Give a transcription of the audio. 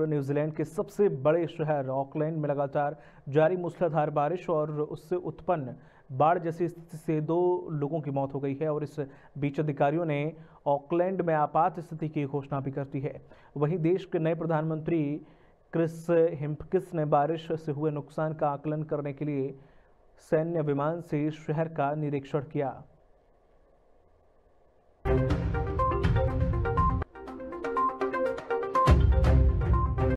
New Zealand के सबसे बड़े शहर ऑकलैंड में लगातार जारी मूसलाधार बारिश और उससे उत्पन्न बाढ़ जैसी स्थिति से दो लोगों की मौत हो गई है और इस बीच अधिकारियों ने ऑकलैंड में आपात स्थिति की घोषणा भी कर दी है। वहीं देश के नए प्रधानमंत्री क्रिस हिम्पकिस ने बारिश से हुए नुकसान का आकलन करने के लिए सैन्य विमान से शहर का निरीक्षण किया।